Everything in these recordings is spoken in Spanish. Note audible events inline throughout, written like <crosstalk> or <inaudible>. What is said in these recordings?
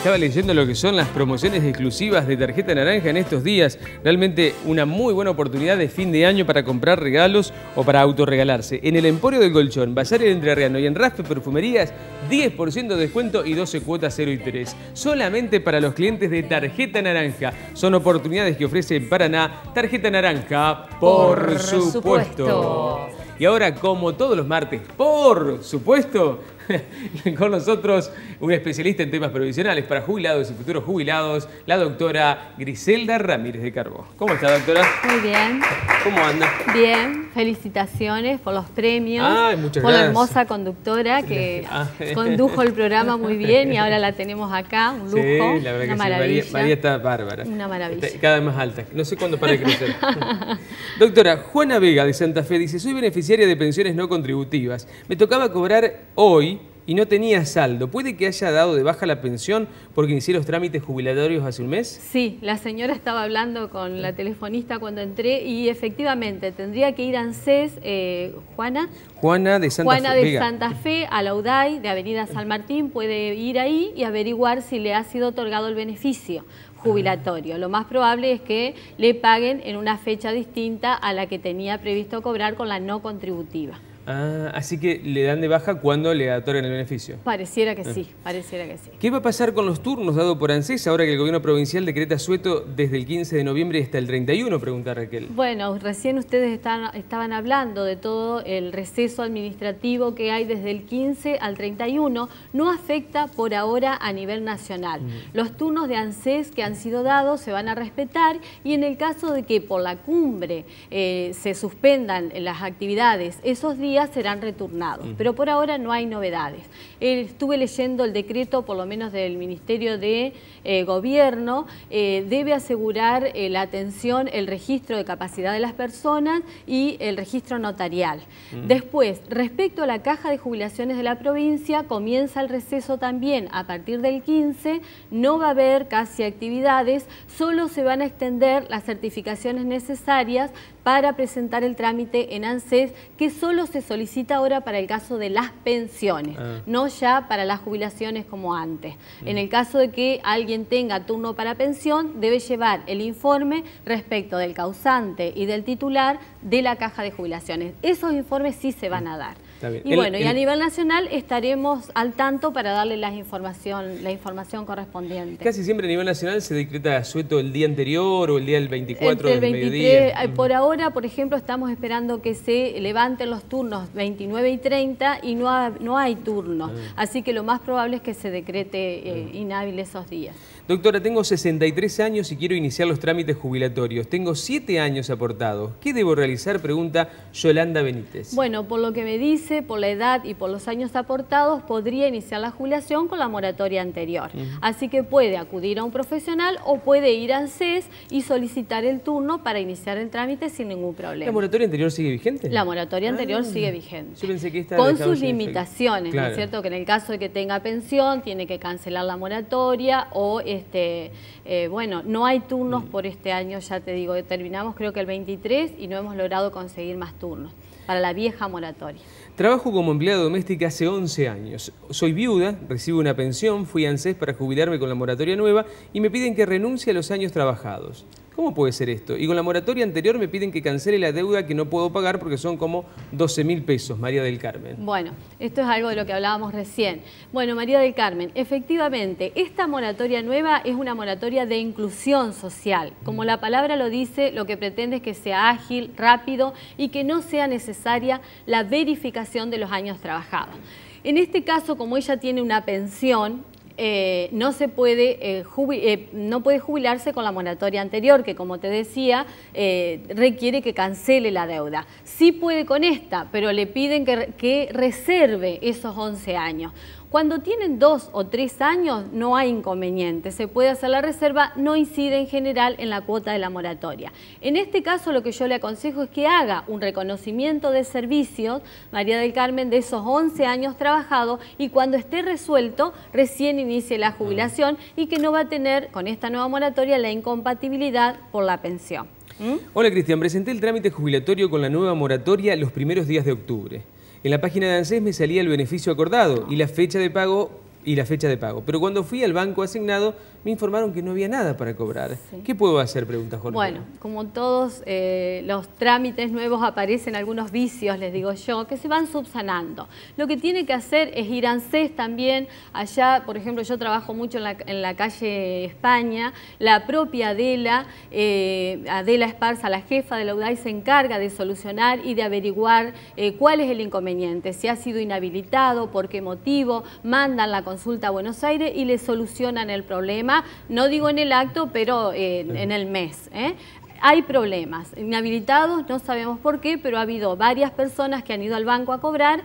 Estaba leyendo lo que son las promociones exclusivas de tarjeta naranja en estos días. Realmente una muy buena oportunidad de fin de año para comprar regalos o para autorregalarse. En el Emporio del Colchón, Bazar el Entrerriano y en Raspe Perfumerías, 10% de descuento y 12 cuotas 0 y 3. Solamente para los clientes de tarjeta naranja. Son oportunidades que ofrece Paraná Tarjeta Naranja, por, supuesto. Y ahora, como todos los martes, por supuesto, <laughs> con nosotros un especialista en temas provisionales para jubilados y futuros jubilados, la doctora Griselda Ramírez de Carbó. ¿Cómo está, doctora? Muy bien. ¿Cómo anda? Bien, felicitaciones por los premios, Ay, muchas por la hermosa conductora que Ah. condujo el programa muy bien y ahora la tenemos acá, un lujo, Sí, la verdad una que sí. maravilla. María, María está bárbara. Una maravilla. Está cada vez más alta. No sé cuándo para de crecer. <laughs> Doctora, Juana Vega de Santa Fe dice, soy beneficiaria de pensiones no contributivas. Me tocaba cobrar hoy y no tenía saldo. ¿Puede que haya dado de baja la pensión porque inicié los trámites jubilatorios hace un mes? Sí, la señora estaba hablando con la telefonista cuando entré y efectivamente tendría que ir a ANSES, eh, Juana, Juana de Santa Juana Fe. de Vega. Santa Fe a la UDAI de Avenida San Martín puede ir ahí y averiguar si le ha sido otorgado el beneficio jubilatorio. Lo más probable es que le paguen en una fecha distinta a la que tenía previsto cobrar con la no contributiva. Ah, así que le dan de baja cuando le otorgan el beneficio. Pareciera que sí, pareciera que sí. ¿Qué va a pasar con los turnos dados por ANSES ahora que el gobierno provincial decreta sueto desde el 15 de noviembre hasta el 31? Pregunta Raquel. Bueno, recién ustedes están- estaban hablando de todo el receso administrativo que hay desde el 15 al 31. No afecta por ahora a nivel nacional. Los turnos de ANSES que han sido dados se van a respetar y en el caso de que por la cumbre eh, se suspendan las actividades, esos días serán retornados. Pero por ahora no hay novedades. Eh, estuve leyendo el decreto, por lo menos del Ministerio de eh, Gobierno, eh, debe asegurar la atención, el registro de capacidad de las personas y el registro notarial. Después, respecto a la caja de jubilaciones de la provincia, comienza el receso también a partir del 15, no va a haber casi actividades, solo se van a extender las certificaciones necesarias para presentar el trámite en ANSES, que solo se solicita ahora para el caso de las pensiones, Ah. no ya para las jubilaciones como antes. En el caso de que alguien tenga turno para pensión, debe llevar el informe respecto del causante y del titular de la caja de jubilaciones. Esos informes sí se van a dar. Está bien. Y El- bueno, y a el- nivel nacional estaremos al tanto para darle la información, la información correspondiente. Casi siempre a nivel nacional se decreta sueto el día anterior o el día del 24 Entre el del 23, mediodía. eh, por ahora, por ejemplo, estamos esperando que se levanten los turnos 29 y 30 y no, ha- no hay turnos. Ah. Así que lo más probable es que se decrete eh, inhábil esos días. Doctora, tengo 63 años y quiero iniciar los trámites jubilatorios. Tengo 7 años aportados. ¿Qué debo realizar? Pregunta Yolanda Benítez. Bueno, por lo que me dice, por la edad y por los años aportados, podría iniciar la jubilación con la moratoria anterior. Así que puede acudir a un profesional o puede ir al CES y solicitar el turno para iniciar el trámite sin ningún ¿La problema. moratoria anterior sigue vigente? La moratoria anterior Ah, sigue vigente. Yo pensé que esta Con sus limitaciones, ¿no es cierto? Que en el caso de que tenga pensión, tiene que cancelar la moratoria o, este, eh, bueno, no hay turnos por este año, ya te digo, terminamos creo que el 23 y no hemos logrado conseguir más turnos para la vieja moratoria. Trabajo como empleada doméstica hace 11 años. Soy viuda, recibo una pensión, fui a ANSES para jubilarme con la moratoria nueva y me piden que renuncie a los años trabajados. ¿Cómo puede ser esto? Y con la moratoria anterior me piden que cancele la deuda que no puedo pagar porque son como 12 mil pesos, María del Carmen. Bueno, esto es algo de lo que hablábamos recién. Bueno, María del Carmen, efectivamente, esta moratoria nueva es una moratoria de inclusión social. Como la palabra lo dice, lo que pretende es que sea ágil, rápido y que no sea necesaria la verificación de los años trabajados. En este caso, como ella tiene una pensión, eh, no se puede eh, eh, no puede jubilarse con la moratoria anterior, que como te decía, requiere que cancele la deuda. Sí puede con esta, pero le piden que, que reserve esos 11 años. Cuando tienen dos o tres años no hay inconveniente, se puede hacer la reserva, no incide en general en la cuota de la moratoria. En este caso lo que yo le aconsejo es que haga un reconocimiento de servicios, María del Carmen, de esos 11 años trabajados y cuando esté resuelto recién inicie la jubilación y que no va a tener con esta nueva moratoria la incompatibilidad por la pensión. ¿Mm? Hola Cristian, presenté el trámite jubilatorio con la nueva moratoria los primeros días de octubre. En la página de ANSES me salía el beneficio acordado y la fecha de pago y la fecha de pago. Pero cuando fui al banco asignado, me informaron que no había nada para cobrar. ¿Qué puedo hacer? Pregunta Jorge. Bueno, como todos eh, los trámites nuevos aparecen algunos vicios, les digo yo, que se van subsanando. Lo que tiene que hacer es ir a ANSES también. Allá, por ejemplo, yo trabajo mucho en la, calle España. La propia Adela, eh, Adela Esparza, la jefa de la UDAI, se encarga de solucionar y de averiguar eh, cuál es el inconveniente, si ha sido inhabilitado, por qué motivo, mandan la consulta a Buenos Aires y le solucionan el problema, no digo en el acto, pero eh, en el mes. ¿eh? Hay problemas. Inhabilitados, no sabemos por qué, pero ha habido varias personas que han ido al banco a cobrar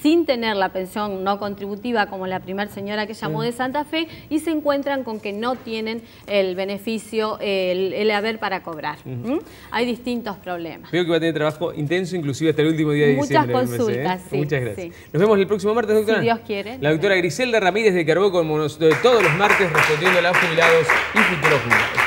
sin tener la pensión no contributiva como la primera señora que llamó de Santa Fe y se encuentran con que no tienen el beneficio, el, haber para cobrar. Hay distintos problemas. Veo que va a tener trabajo intenso, inclusive hasta el último día de Muchas diciembre. Muchas consultas, sí. Muchas gracias. Nos vemos el próximo martes, doctora. Si Dios quiere. La doctora Griselda Ramírez de Carbó, como todos los martes, respondiendo a los jubilados y futuros jubilados.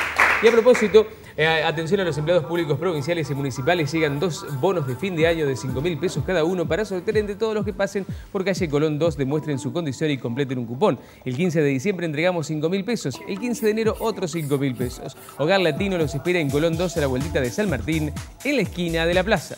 Y a propósito, eh, atención a los empleados públicos provinciales y municipales. Llegan dos bonos de fin de año de 5 mil pesos cada uno para sortear entre todos los que pasen por calle Colón 2, demuestren su condición y completen un cupón. El 15 de diciembre entregamos 5 mil pesos. El 15 de enero otros 5 mil pesos. Hogar Latino los espera en Colón 2 a la vueltita de San Martín, en la esquina de la plaza.